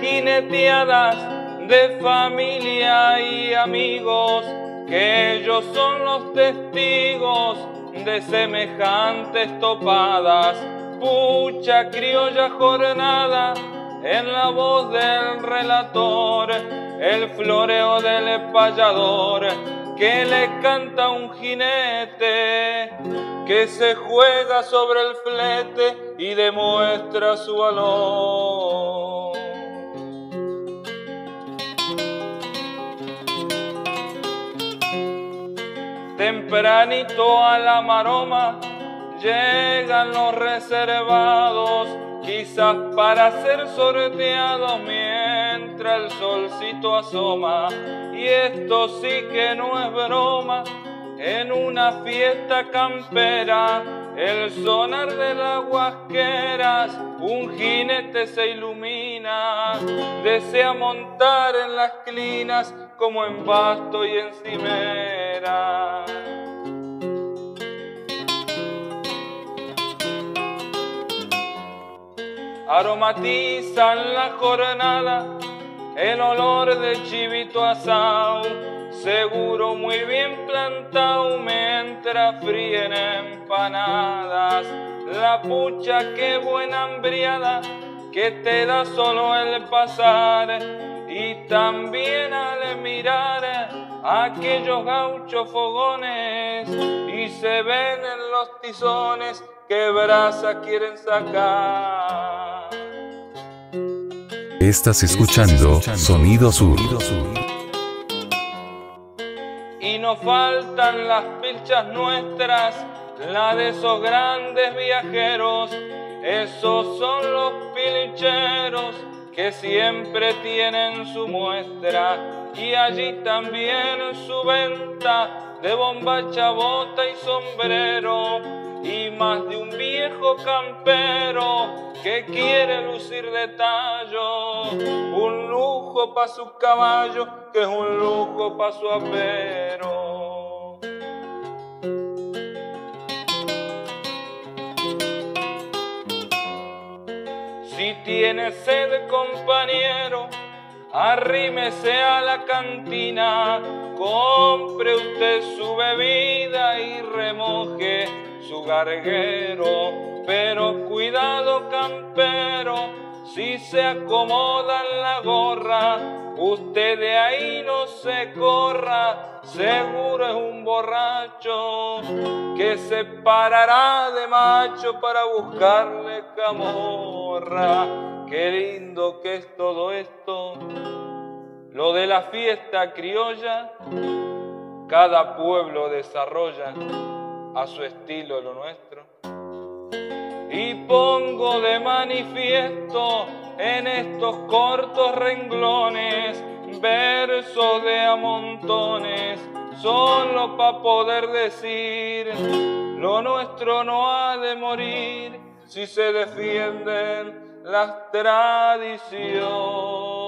jineteadas de familia y amigos, que ellos son los testigos de semejantes topadas. Pucha criolla jornada en la voz del relator, el floreo del payador que le canta un jinete que se juega sobre el flete y demuestra su valor. Tempranito a la maroma llegan los reservados, quizás para ser sorteados mientras el solcito asoma. Y esto sí que no es broma, en una fiesta campera, el sonar de las guasqueras, un jinete se ilumina, desea montar en las clinas como en basto y en cimera. Aromatizan la jornada el olor de chivito asado, seguro muy bien plantado mientras fríen empanadas. La pucha que buena hambriada que te da solo el pasar y también al mirar aquellos gauchos fogones y se ven en los tizones que brasa quieren sacar. Estás escuchando Sonido Sur. Y nos faltan las pilchas nuestras, la de esos grandes viajeros, esos son los pilcheros que siempre tienen su muestra. Y allí también su venta de bombacha, bota y sombrero. Y más de un viejo campero que quiere lucir de tallo, un lujo pa' su caballo que es un lujo pa' su apero. Si tiene sed, compañero, arrímese a la cantina, compre usted su bebida y remoje su garguero, pero cuidado campero, si se acomoda en la gorra, usted de ahí no se corra, seguro es un borracho que se parará de macho para buscarle camorra. Qué lindo que es todo esto, lo de la fiesta criolla, cada pueblo desarrolla a su estilo lo nuestro. Y pongo de manifiesto en estos cortos renglones versos de amontones, solo para poder decir, lo nuestro no ha de morir si se defienden las tradiciones.